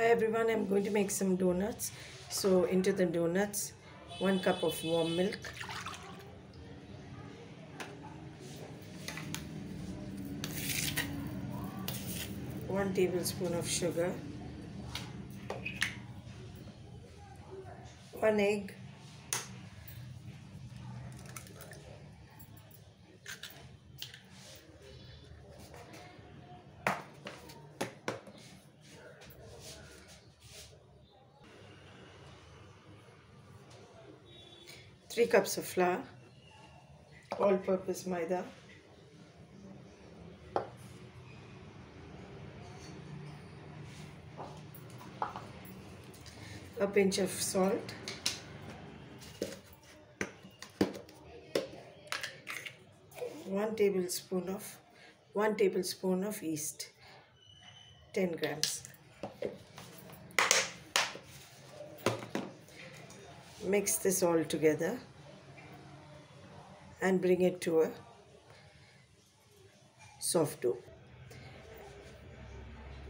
Hi everyone, I'm going to make some donuts. So into the donuts, one cup of warm milk, one tablespoon of sugar, one egg, three cups of flour, all-purpose maida, a pinch of salt, one tablespoon of one tablespoon of yeast, 10 grams. Mix this all together and bring it to a soft dough.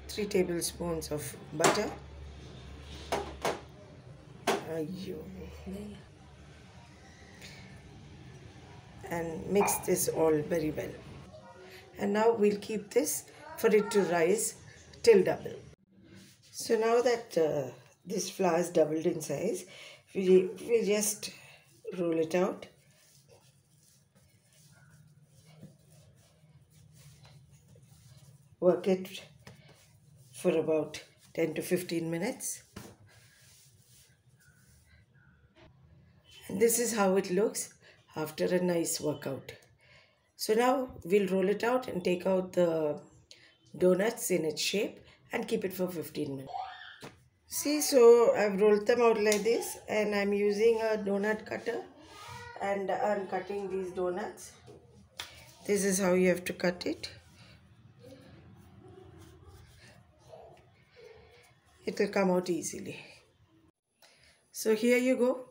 3 tablespoons of butter. And mix this all very well. And now we'll keep this for it to rise till double. So now that uh, this flour is doubled in size, we, we just roll it out. Work it for about 10 to 15 minutes. And this is how it looks after a nice workout. So now we'll roll it out and take out the donuts in its shape and keep it for 15 minutes See, so I've rolled them out like this and I'm using a donut cutter and I'm cutting these donuts. This is how you have to cut it. It will come out easily. So here you go.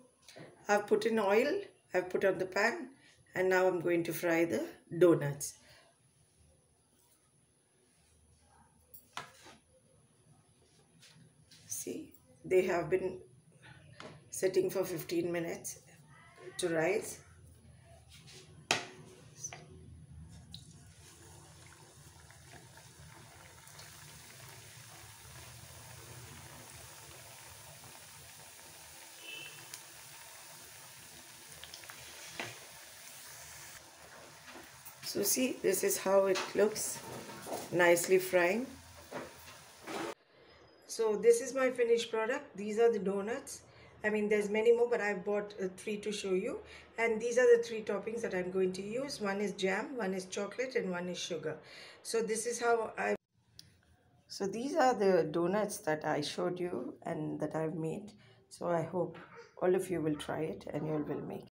I've put in oil, I've put on the pan and now I'm going to fry the donuts. see they have been sitting for 15 minutes to rise. So see this is how it looks nicely frying so this is my finished product. These are the donuts. I mean there's many more but i've bought uh, three to show you. And these are the three toppings that i'm going to use. One is jam one is chocolate and one is sugar. So this is how i so these are the donuts that i showed you and that i've made. So i hope all of you will try it and you will make